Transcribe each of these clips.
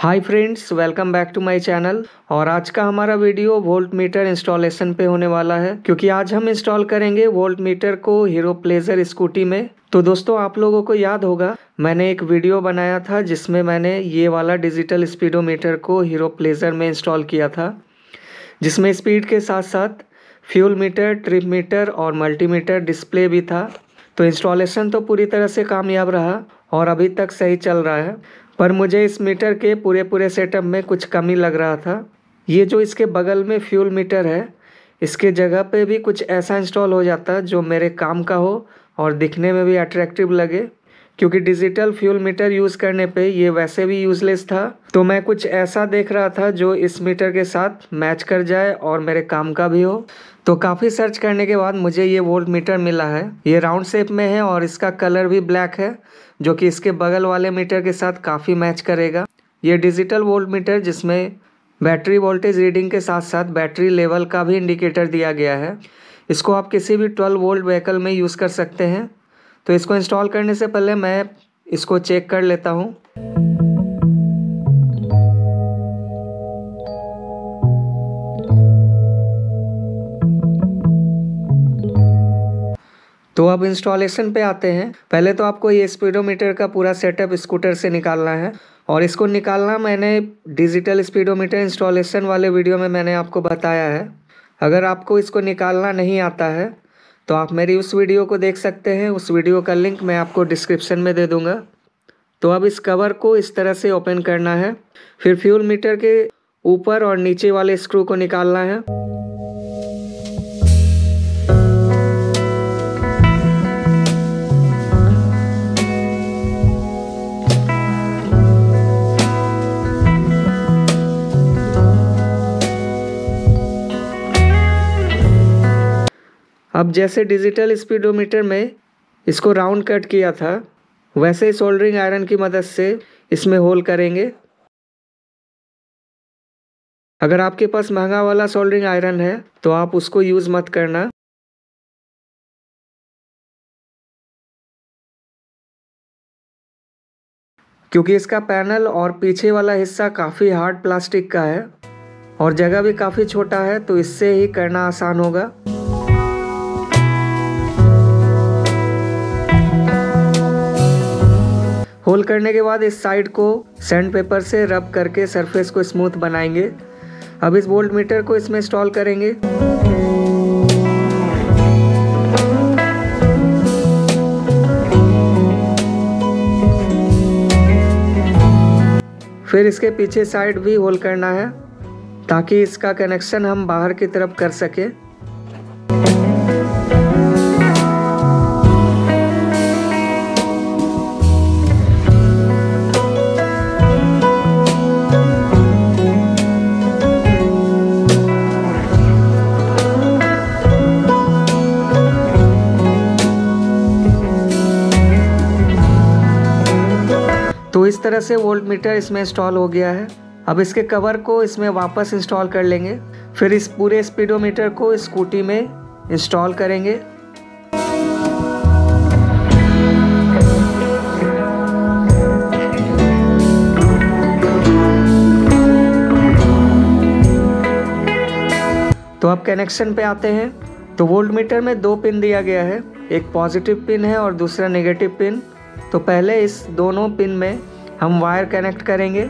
Hi friends welcome back to my channel और आज का हमारा वीडियो वोल्ट मीटर इंस्टॉलेशन पे होने वाला है। क्योंकि आज हम इंस्टॉल करेंगे वोल्ट मीटर को हीरो प्लेजर स्कूटी में। तो दोस्तों, आप लोगों को याद होगा, मैंने एक वीडियो बनाया था जिसमें मैंने ये वाला डिजिटल स्पीडोमीटर को हीरो प्लेजर में इंस्टॉल किया था। जिसमें स्पीड के साथ साथ फ्यूल मीटर ट्रिप मीटर और मल्टीमीटर डिस्प्ले भी था। तो इंस्टॉलेशन तो पूरी तरह से कामयाब रहा और अभी तक सही चल रहा है। पर मुझे इस मीटर के पूरे पूरे सेटअप में कुछ कमी लग रहा था। ये जो इसके बगल में फ्यूल मीटर है, इसके जगह पे भी कुछ ऐसा इंस्टॉल हो जाता जो मेरे काम का हो और दिखने में भी अट्रैक्टिव लगे। क्योंकि डिजिटल फ्यूल मीटर यूज़ करने पे ये वैसे भी यूज़लेस था। तो मैं कुछ ऐसा देख रहा था जो इस मीटर के साथ मैच कर जाए और मेरे काम का भी हो। तो काफ़ी सर्च करने के बाद मुझे ये वोल्ट मीटर मिला है। ये राउंड शेप में है और इसका कलर भी ब्लैक है, जो कि इसके बगल वाले मीटर के साथ काफ़ी मैच करेगा। ये डिजिटल वोल्ट मीटर जिसमें बैटरी वोल्टेज रीडिंग के साथ साथ बैटरी लेवल का भी इंडिकेटर दिया गया है। इसको आप किसी भी 12 वोल्ट व्हीकल में यूज़ कर सकते हैं। तो इसको इंस्टॉल करने से पहले मैं इसको चेक कर लेता हूँ। तो अब इंस्टॉलेशन पे आते हैं। पहले तो आपको ये स्पीडोमीटर का पूरा सेटअप स्कूटर से निकालना है और इसको निकालना मैंने डिजिटल स्पीडोमीटर इंस्टॉलेशन वाले वीडियो में मैंने आपको बताया है। अगर आपको इसको निकालना नहीं आता है तो आप मेरी उस वीडियो को देख सकते हैं। उस वीडियो का लिंक मैं आपको डिस्क्रिप्शन में दे दूँगा। तो अब इस कवर को इस तरह से ओपन करना है। फिर फ्यूल मीटर के ऊपर और नीचे वाले स्क्रू को निकालना है। अब जैसे डिजिटल स्पीडोमीटर में इसको राउंड कट किया था, वैसे ही सोल्डरिंग आयरन की मदद से इसमें होल करेंगे। अगर आपके पास महँगा वाला सोल्डरिंग आयरन है तो आप उसको यूज़ मत करना। क्योंकि इसका पैनल और पीछे वाला हिस्सा काफ़ी हार्ड प्लास्टिक का है, और जगह भी काफ़ी छोटा है तो इससे ही करना आसान होगा। होल करने के बाद इस साइड को सैंड पेपर से रब करके सरफेस को स्मूथ बनाएँगे। अब इस वोल्ट मीटर को इसमें इंस्टॉल करेंगे। फिर इसके पीछे साइड भी होल करना है, ताकि इसका कनेक्शन हम बाहर की तरफ़ कर सकें। इस तरह से वोल्ट मीटर इसमें इंस्टॉल हो गया है। अब इसके कवर को इसमें वापस इंस्टॉल कर लेंगे। फिर इस पूरे स्पीडोमीटर को स्कूटी में इंस्टॉल करेंगे। तो अब कनेक्शन पे आते हैं। तो वोल्ट मीटर में दो पिन दिया गया है। एक पॉजिटिव पिन है और दूसरा नेगेटिव पिन तो पहले इस दोनों पिन में हम वायर कनेक्ट करेंगे।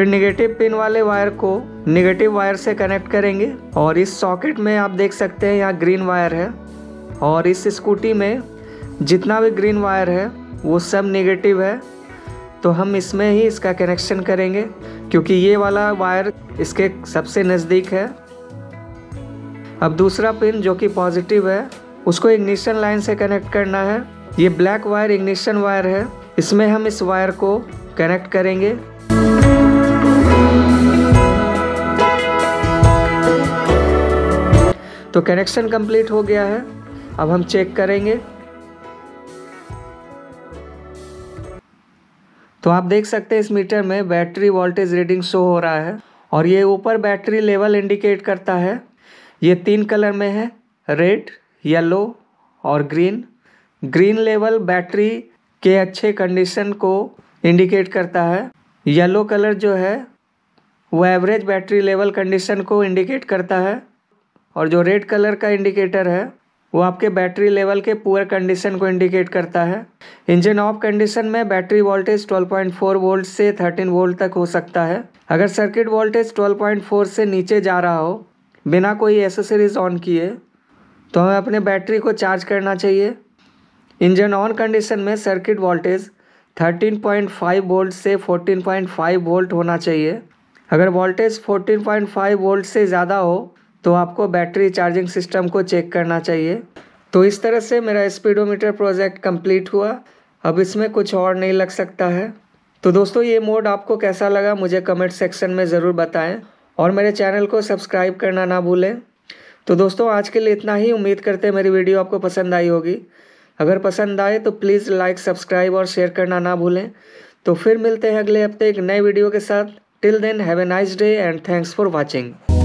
फिर निगेटिव पिन वाले वायर को निगेटिव वायर से कनेक्ट करेंगे और इस सॉकेट में आप देख सकते हैं यहाँ ग्रीन वायर है और इस स्कूटी में जितना भी ग्रीन वायर है, वो सब निगेटिव है। तो हम इसमें ही इसका कनेक्शन करेंगे क्योंकि ये वाला वायर इसके सबसे नज़दीक है। अब दूसरा पिन जो कि पॉजिटिव है, उसको इग्निशन लाइन से कनेक्ट करना है। ये ब्लैक वायर इग्निशन वायर है। इसमें हम इस वायर को कनेक्ट करेंगे। तो कनेक्शन कंप्लीट हो गया है। अब हम चेक करेंगे। तो आप देख सकते हैं इस मीटर में बैटरी वोल्टेज रीडिंग शो हो रहा है और ये ऊपर बैटरी लेवल इंडिकेट करता है। ये तीन कलर में है रेड येलो और ग्रीन ग्रीन लेवल बैटरी के अच्छे कंडीशन को इंडिकेट करता है। येलो कलर जो है, वो एवरेज बैटरी लेवल कंडीशन को इंडिकेट करता है। और जो रेड कलर का इंडिकेटर है, वो आपके बैटरी लेवल के पुअर कंडीशन को इंडिकेट करता है। इंजन ऑफ़ कंडीशन में बैटरी वोल्टेज 12.4 वोल्ट से 13 वोल्ट तक हो सकता है। अगर सर्किट वोल्टेज 12.4 से नीचे जा रहा हो, बिना कोई एसेसरीज ऑन किए तो हमें अपने बैटरी को चार्ज करना चाहिए। इंजन ऑन कंडीशन में सर्किट वोल्टेज 13.5 वोल्ट से 14.5 वोल्ट होना चाहिए। अगर वोल्टेज 14.5 वोल्ट से ज़्यादा हो तो आपको बैटरी चार्जिंग सिस्टम को चेक करना चाहिए। तो इस तरह से मेरा स्पीडोमीटर प्रोजेक्ट कंप्लीट हुआ। अब इसमें कुछ और नहीं लग सकता है। तो दोस्तों, ये मोड आपको कैसा लगा मुझे कमेंट सेक्शन में ज़रूर बताएँ और मेरे चैनल को सब्सक्राइब करना ना भूलें। तो दोस्तों, आज के लिए इतना ही। उम्मीद करते हैं मेरी वीडियो आपको पसंद आई होगी। अगर पसंद आए तो प्लीज़ लाइक, सब्सक्राइब और शेयर करना ना भूलें। तो फिर मिलते हैं अगले हफ़्ते एक नए वीडियो के साथ। Till then, have a nice day and thanks for watching.